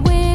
your.